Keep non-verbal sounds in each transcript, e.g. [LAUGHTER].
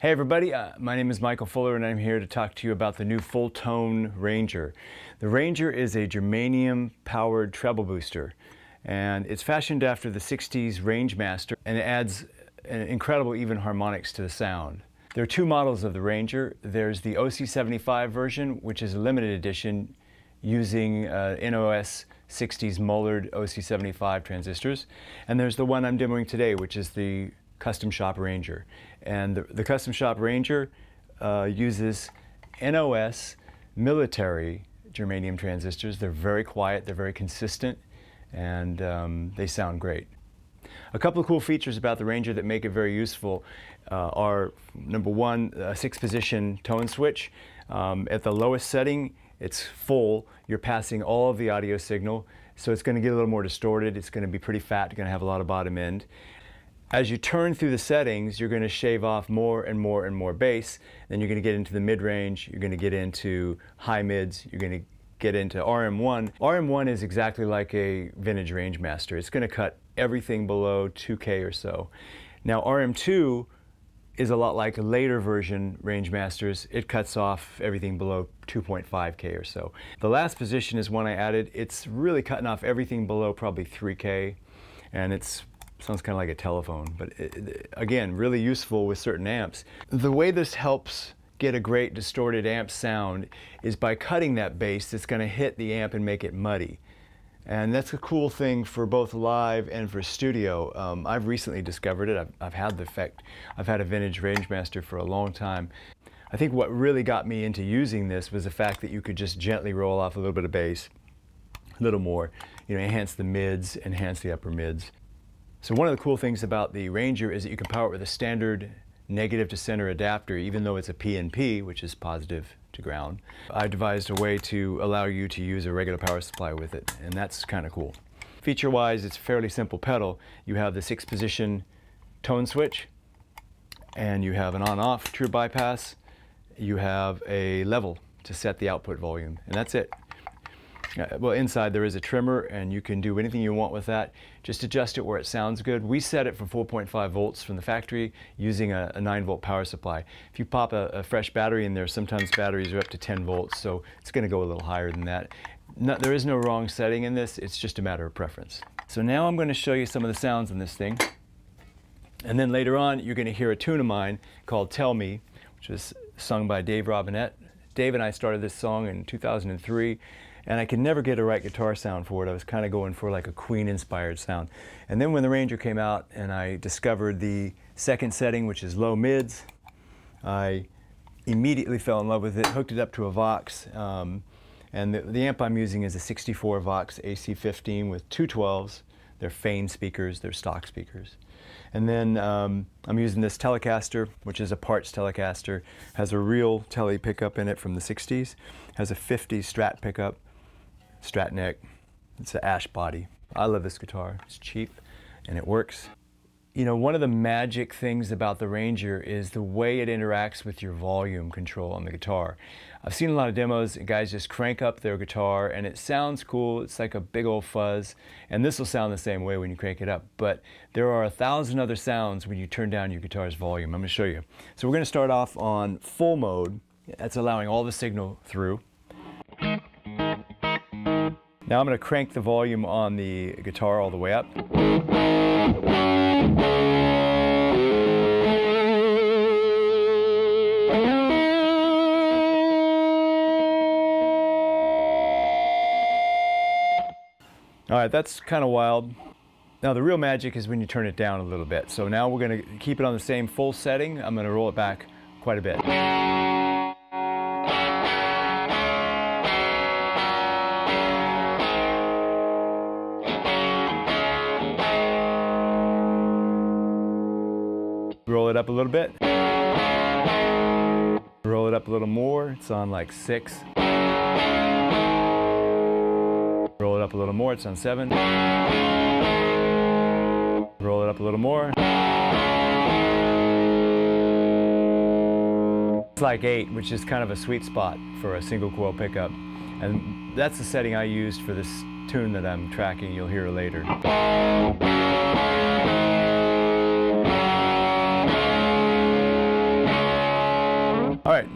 Hey everybody, uh, my name is Michael Fuller and I'm here to talk to you about the new Fulltone Ranger. The Ranger is a germanium powered treble booster and it's fashioned after the 60s Rangemaster and it adds an incredible even harmonics to the sound. There are two models of the Ranger. There's the OC75 version which is a limited edition using uh, NOS 60s Mullard OC75 transistors and there's the one I'm demoing today which is the Custom Shop Ranger. And the, the Custom Shop Ranger uh, uses NOS military germanium transistors. They're very quiet, they're very consistent, and um, they sound great. A couple of cool features about the Ranger that make it very useful uh, are number one, a six position tone switch. Um, at the lowest setting, it's full. You're passing all of the audio signal, so it's going to get a little more distorted. It's going to be pretty fat. You're going to have a lot of bottom end. As you turn through the settings, you're going to shave off more and more and more bass. Then you're going to get into the mid-range, you're going to get into high mids, you're going to get into RM1. RM1 is exactly like a vintage Rangemaster. It's going to cut everything below 2K or so. Now RM2 is a lot like a later version Rangemasters. It cuts off everything below 2.5K or so. The last position is one I added. It's really cutting off everything below probably 3K and it's sounds kind of like a telephone, but it, again, really useful with certain amps. The way this helps get a great distorted amp sound is by cutting that bass that's going to hit the amp and make it muddy. And that's a cool thing for both live and for studio. Um, I've recently discovered it. I've, I've had the effect. I've had a vintage Rangemaster for a long time. I think what really got me into using this was the fact that you could just gently roll off a little bit of bass, a little more, you know, enhance the mids, enhance the upper mids. So one of the cool things about the Ranger is that you can power it with a standard negative to center adapter, even though it's a PNP, which is positive to ground. I devised a way to allow you to use a regular power supply with it, and that's kind of cool. Feature-wise, it's a fairly simple pedal. You have the six-position tone switch, and you have an on-off true bypass. You have a level to set the output volume, and that's it. Uh, well, inside there is a trimmer and you can do anything you want with that. Just adjust it where it sounds good. We set it for 4.5 volts from the factory using a, a 9 volt power supply. If you pop a, a, fresh battery in there, sometimes batteries are up to 10 volts, so it's going to go a little higher than that. No, there is no wrong setting in this, it's just a matter of preference. So now I'm going to show you some of the sounds in this thing. And then later on, you're going to hear a tune of mine called Tell Me, which was sung by Dave Robinette. Dave and I started this song in 2003 and I could never get a right guitar sound for it. I was kind of going for like a Queen-inspired sound. And then when the Ranger came out and I discovered the second setting, which is low mids, I immediately fell in love with it, hooked it up to a Vox, um, and the, the, amp I'm using is a 64 Vox AC15 with two 12s. They're Fane speakers, they're stock speakers. And then um, I'm using this Telecaster, which is a parts Telecaster, has a real tele pickup in it from the 60s, has a 50 Strat pickup, Strat neck. It's an ash body. I love this guitar. It's cheap and it works. You know, one of the magic things about the Ranger is the way it interacts with your volume control on the guitar. I've seen a lot of demos, guys just crank up their guitar and it sounds cool, it's like a big old fuzz, and this will sound the same way when you crank it up, but there are a thousand other sounds when you turn down your guitar's volume. I'm gonna show you. So we're gonna start off on full mode, that's allowing all the signal through. Now I'm going to crank the volume on the guitar all the way up. All right, that's kind of wild. Now the real magic is when you turn it down a little bit. So now we're going to keep it on the same full setting. I'm going to roll it back quite a bit. Up a little bit. Roll it up a little more. It's on like six. Roll it up a little more. It's on seven. Roll it up a little more. It's like eight, which is kind of a sweet spot for a single coil pickup. And that's the setting I used for this tune that I'm tracking. You'll hear later.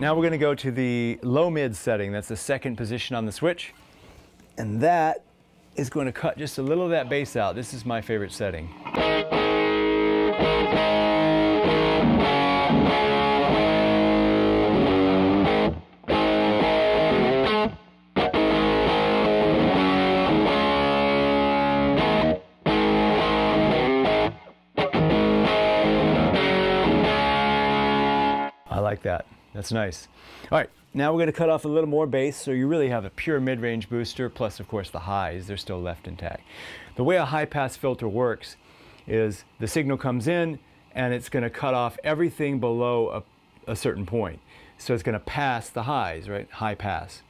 Now we're going to go to the low mid setting. That's the second position on the switch. And that is going to cut just a little of that bass out. This is my favorite setting. I like that. That's nice. All right, now we're going to cut off a little more bass, so you really have a pure mid-range booster, plus of course the highs, they're still left intact. The way a high-pass filter works is the signal comes in and it's going to cut off everything below a, a certain point. So it's going to pass the highs, right? High pass.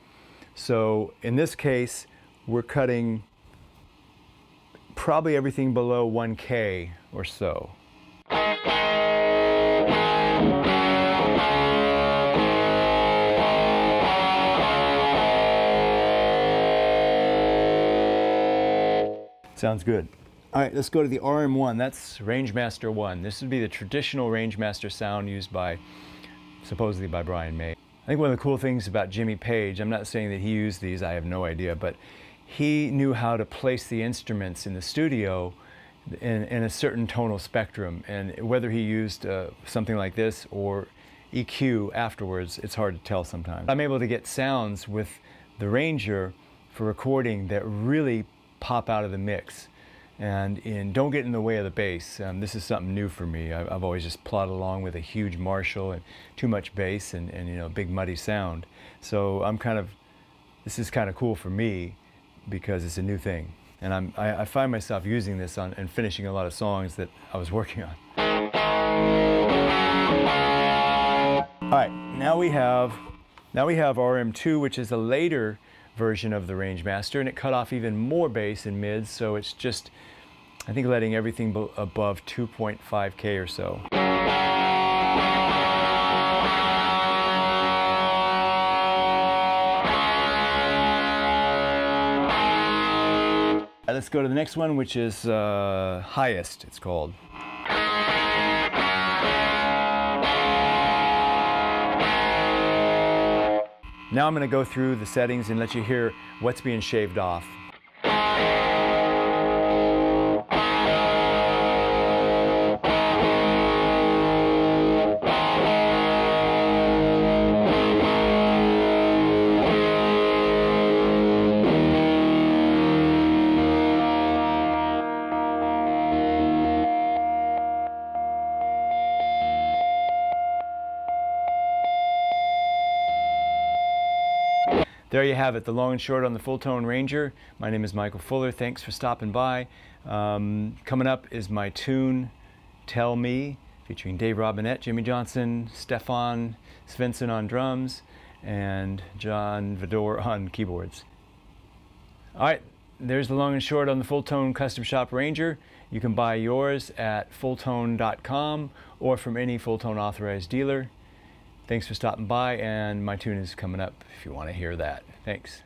So in this case, we're cutting probably everything below 1K or so. Sounds good. All right, let's go to the RM1. That's Rangemaster 1. This would be the traditional Rangemaster sound used by, supposedly by Brian May. I think one of the cool things about Jimmy Page, I'm not saying that he used these, I have no idea, but he knew how to place the instruments in the studio in, in a certain tonal spectrum. And whether he used uh, something like this or EQ afterwards, it's hard to tell sometimes. I'm able to get sounds with the Ranger for recording that really pop out of the mix and in don't get in the way of the bass. Um, this is something new for me. I've, I've, always just plodded along with a huge Marshall and too much bass and, and you know big muddy sound. So I'm kind of this is kind of cool for me because it's a new thing, and I'm I, I find myself using this on and finishing a lot of songs that I was working on. All right, now we have now we have RM2, which is a later version of the Rangemaster, and it cut off even more bass and mids, so it's just, I think, letting everything above 2.5K or so. Let's go to the next one, which is uh, highest, it's called. Now I'm going to go through the settings and let you hear what's being shaved off. There you have it, the long and short on the Fulltone Ranger. My name is Michael Fuller. Thanks for stopping by. Um, coming up is my tune, Tell Me, featuring Dave Robinette, Jimmy Johnson, Stefan Svensson on drums, and John Vidor on keyboards. All right, there's the long and short on the Fulltone Custom Shop Ranger. You can buy yours at fulltone.com or from any Fulltone authorized dealer. Thanks for stopping by, and my tune is coming up if you want to hear that. Thanks.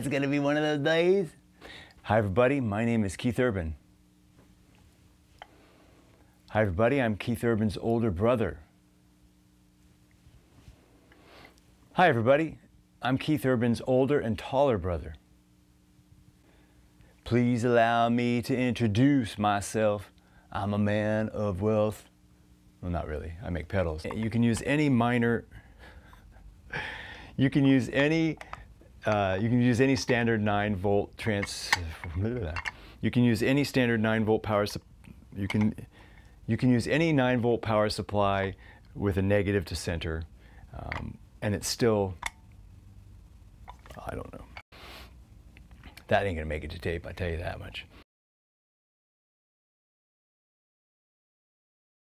It's gonna be one of those days. Hi everybody, my name is Keith Urban. Hi everybody, I'm Keith Urban's older brother. Hi everybody, I'm Keith Urban's older and taller brother. Please allow me to introduce myself. I'm a man of wealth. Well, not really, I make pedals. You can use any minor, [LAUGHS] you can use any uh, you can use any standard 9 volt trans. You can use any standard 9 volt power. You can you can use any 9 volt power supply with a negative to center, um, and it's still. I don't know. That ain't gonna make it to tape. I tell you that much.